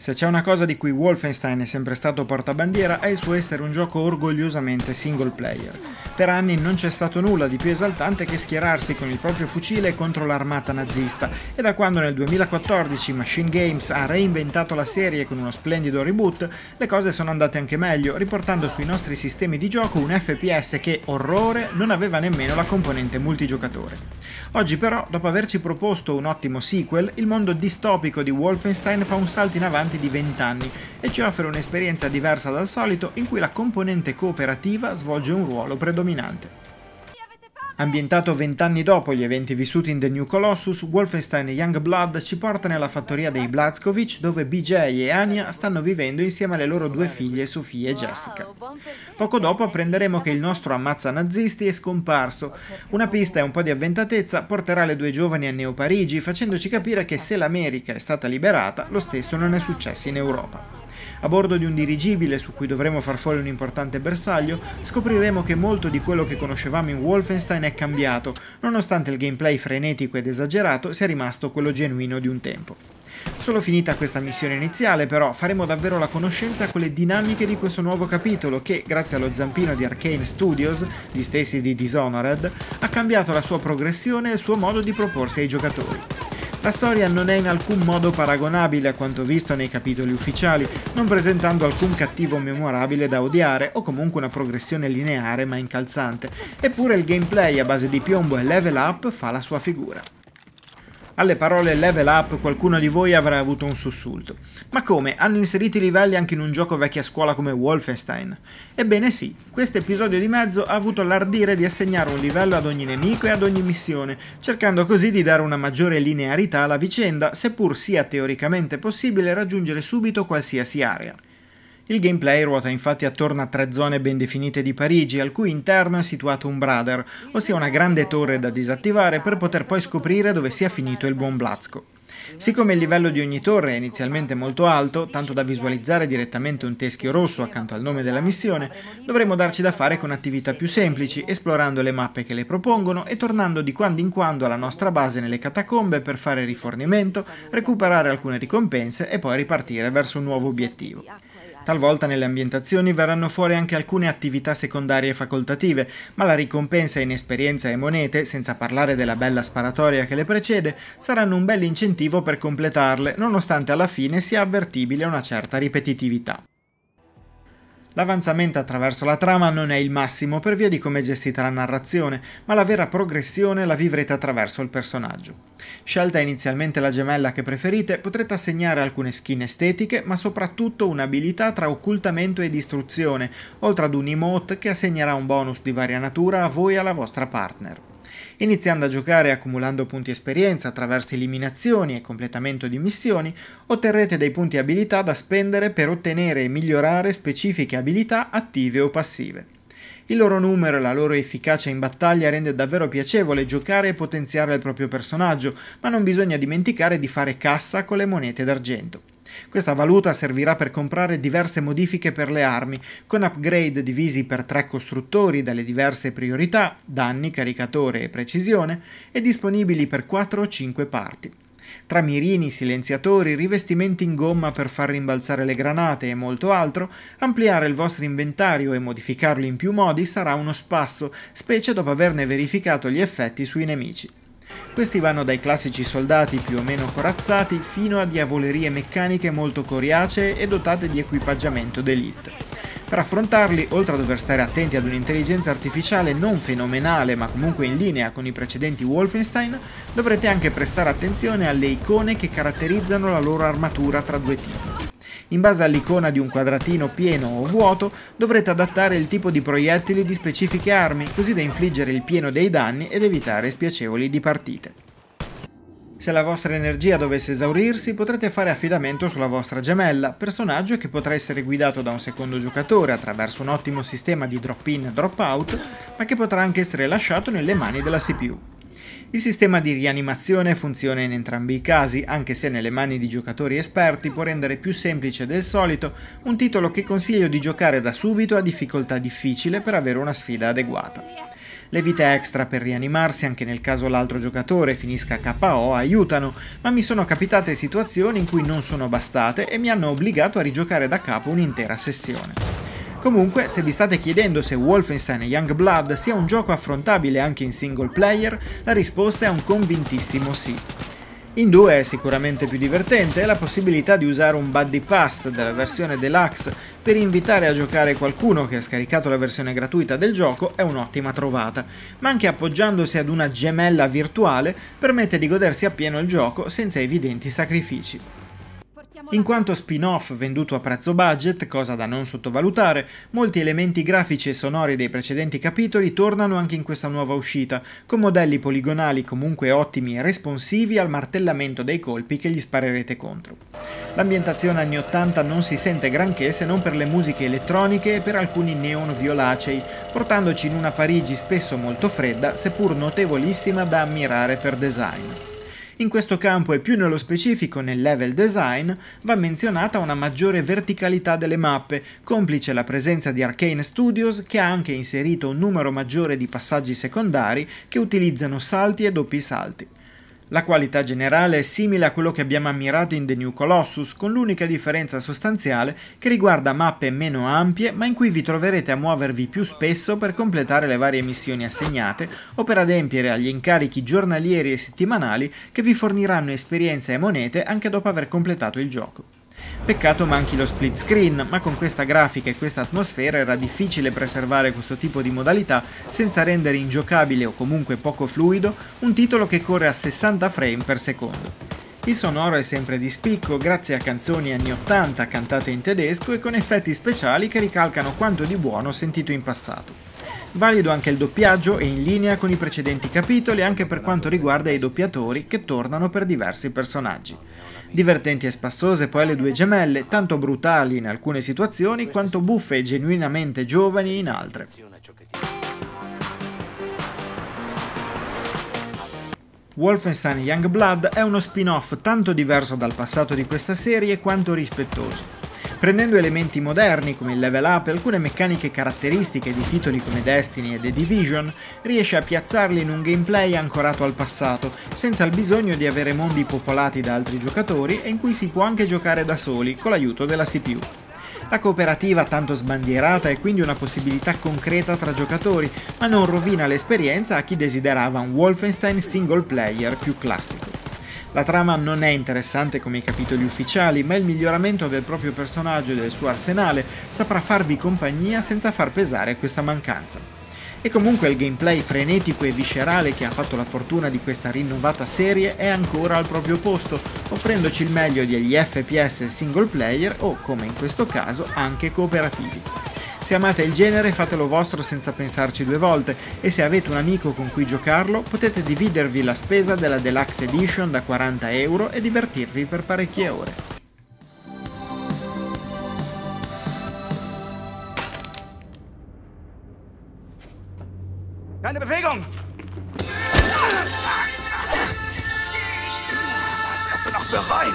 Se c'è una cosa di cui Wolfenstein è sempre stato portabandiera è il suo essere un gioco orgogliosamente single player. Per anni non c'è stato nulla di più esaltante che schierarsi con il proprio fucile contro l'armata nazista e da quando nel 2014 Machine Games ha reinventato la serie con uno splendido reboot, le cose sono andate anche meglio, riportando sui nostri sistemi di gioco un FPS che, orrore, non aveva nemmeno la componente multigiocatore. Oggi però, dopo averci proposto un ottimo sequel, il mondo distopico di Wolfenstein fa un salto in avanti di 20 anni e ci offre un'esperienza diversa dal solito in cui la componente cooperativa svolge un ruolo predominante. Ambientato vent'anni dopo gli eventi vissuti in The New Colossus, Wolfenstein Youngblood ci porta nella fattoria dei Blazkowicz dove BJ e Anya stanno vivendo insieme alle loro due figlie Sofia e Jessica. Poco dopo apprenderemo che il nostro ammazza nazisti è scomparso. Una pista e un po' di avventatezza porterà le due giovani a Neo Parigi facendoci capire che se l'America è stata liberata, lo stesso non è successo in Europa. A bordo di un dirigibile su cui dovremo far fuori un importante bersaglio, scopriremo che molto di quello che conoscevamo in Wolfenstein è cambiato, nonostante il gameplay frenetico ed esagerato sia rimasto quello genuino di un tempo. Solo finita questa missione iniziale, però, faremo davvero la conoscenza con le dinamiche di questo nuovo capitolo che, grazie allo zampino di Arcane Studios, gli stessi di Dishonored, ha cambiato la sua progressione e il suo modo di proporsi ai giocatori. La storia non è in alcun modo paragonabile a quanto visto nei capitoli ufficiali, non presentando alcun cattivo memorabile da odiare o comunque una progressione lineare ma incalzante, eppure il gameplay a base di piombo e level up fa la sua figura. Alle parole level up qualcuno di voi avrà avuto un sussulto. Ma come? Hanno inserito i livelli anche in un gioco vecchia scuola come Wolfenstein? Ebbene sì, questo episodio di mezzo ha avuto l'ardire di assegnare un livello ad ogni nemico e ad ogni missione, cercando così di dare una maggiore linearità alla vicenda, seppur sia teoricamente possibile raggiungere subito qualsiasi area. Il gameplay ruota infatti attorno a tre zone ben definite di Parigi, al cui interno è situato un Brother, ossia una grande torre da disattivare per poter poi scoprire dove sia finito il buon Blazko. Siccome il livello di ogni torre è inizialmente molto alto, tanto da visualizzare direttamente un teschio rosso accanto al nome della missione, dovremo darci da fare con attività più semplici, esplorando le mappe che le propongono e tornando di quando in quando alla nostra base nelle catacombe per fare rifornimento, recuperare alcune ricompense e poi ripartire verso un nuovo obiettivo. Talvolta nelle ambientazioni verranno fuori anche alcune attività secondarie facoltative, ma la ricompensa in esperienza e monete, senza parlare della bella sparatoria che le precede, saranno un bel incentivo per completarle, nonostante alla fine sia avvertibile una certa ripetitività. L'avanzamento attraverso la trama non è il massimo per via di come è gestita la narrazione, ma la vera progressione la vivrete attraverso il personaggio. Scelta inizialmente la gemella che preferite, potrete assegnare alcune skin estetiche, ma soprattutto un'abilità tra occultamento e distruzione, oltre ad un emote che assegnerà un bonus di varia natura a voi e alla vostra partner. Iniziando a giocare e accumulando punti esperienza attraverso eliminazioni e completamento di missioni, otterrete dei punti abilità da spendere per ottenere e migliorare specifiche abilità attive o passive. Il loro numero e la loro efficacia in battaglia rende davvero piacevole giocare e potenziare il proprio personaggio, ma non bisogna dimenticare di fare cassa con le monete d'argento. Questa valuta servirà per comprare diverse modifiche per le armi, con upgrade divisi per tre costruttori dalle diverse priorità, danni, caricatore e precisione, e disponibili per 4 o 5 parti. Tra mirini, silenziatori, rivestimenti in gomma per far rimbalzare le granate e molto altro, ampliare il vostro inventario e modificarlo in più modi sarà uno spasso, specie dopo averne verificato gli effetti sui nemici. Questi vanno dai classici soldati più o meno corazzati fino a diavolerie meccaniche molto coriacee e dotate di equipaggiamento d'elite. Per affrontarli, oltre a dover stare attenti ad un'intelligenza artificiale non fenomenale ma comunque in linea con i precedenti Wolfenstein, dovrete anche prestare attenzione alle icone che caratterizzano la loro armatura tra due tipi. In base all'icona di un quadratino pieno o vuoto, dovrete adattare il tipo di proiettili di specifiche armi, così da infliggere il pieno dei danni ed evitare spiacevoli dipartite. Se la vostra energia dovesse esaurirsi, potrete fare affidamento sulla vostra gemella, personaggio che potrà essere guidato da un secondo giocatore attraverso un ottimo sistema di drop-in e drop-out, ma che potrà anche essere lasciato nelle mani della CPU. Il sistema di rianimazione funziona in entrambi i casi, anche se nelle mani di giocatori esperti può rendere più semplice del solito un titolo che consiglio di giocare da subito a difficoltà difficile per avere una sfida adeguata. Le vite extra per rianimarsi anche nel caso l'altro giocatore finisca KO aiutano, ma mi sono capitate situazioni in cui non sono bastate e mi hanno obbligato a rigiocare da capo un'intera sessione. Comunque, se vi state chiedendo se Wolfenstein Youngblood sia un gioco affrontabile anche in single player, la risposta è un convintissimo sì. In 2 è sicuramente più divertente la possibilità di usare un buddy pass della versione deluxe per invitare a giocare qualcuno che ha scaricato la versione gratuita del gioco è un'ottima trovata, ma anche appoggiandosi ad una gemella virtuale permette di godersi appieno il gioco senza evidenti sacrifici. In quanto spin-off venduto a prezzo budget, cosa da non sottovalutare, molti elementi grafici e sonori dei precedenti capitoli tornano anche in questa nuova uscita, con modelli poligonali comunque ottimi e responsivi al martellamento dei colpi che gli sparerete contro. L'ambientazione anni 80 non si sente granché se non per le musiche elettroniche e per alcuni neon violacei, portandoci in una Parigi spesso molto fredda, seppur notevolissima da ammirare per design. In questo campo e più nello specifico nel level design va menzionata una maggiore verticalità delle mappe, complice la presenza di Arcane Studios che ha anche inserito un numero maggiore di passaggi secondari che utilizzano salti e doppi salti. La qualità generale è simile a quello che abbiamo ammirato in The New Colossus, con l'unica differenza sostanziale che riguarda mappe meno ampie, ma in cui vi troverete a muovervi più spesso per completare le varie missioni assegnate o per adempiere agli incarichi giornalieri e settimanali che vi forniranno esperienze e monete anche dopo aver completato il gioco. Peccato manchi lo split screen, ma con questa grafica e questa atmosfera era difficile preservare questo tipo di modalità senza rendere ingiocabile o comunque poco fluido un titolo che corre a 60 frame per secondo. Il sonoro è sempre di spicco grazie a canzoni anni 80 cantate in tedesco e con effetti speciali che ricalcano quanto di buono sentito in passato. Valido anche il doppiaggio e in linea con i precedenti capitoli anche per quanto riguarda i doppiatori che tornano per diversi personaggi. Divertenti e spassose poi le due gemelle, tanto brutali in alcune situazioni quanto buffe e genuinamente giovani in altre. Wolfenstein Youngblood è uno spin-off tanto diverso dal passato di questa serie quanto rispettoso. Prendendo elementi moderni come il level up e alcune meccaniche caratteristiche di titoli come Destiny e The Division, riesce a piazzarli in un gameplay ancorato al passato, senza il bisogno di avere mondi popolati da altri giocatori e in cui si può anche giocare da soli con l'aiuto della CPU. La cooperativa tanto sbandierata è quindi una possibilità concreta tra giocatori, ma non rovina l'esperienza a chi desiderava un Wolfenstein single player più classico. La trama non è interessante come i capitoli ufficiali, ma il miglioramento del proprio personaggio e del suo arsenale saprà farvi compagnia senza far pesare questa mancanza. E comunque il gameplay frenetico e viscerale che ha fatto la fortuna di questa rinnovata serie è ancora al proprio posto, offrendoci il meglio degli FPS single player o, come in questo caso, anche cooperativi. Se amate il genere fatelo vostro senza pensarci due volte e se avete un amico con cui giocarlo potete dividervi la spesa della Deluxe Edition da 40 euro e divertirvi per parecchie ore. Keine Bewegung! Was wirst du noch bereuen?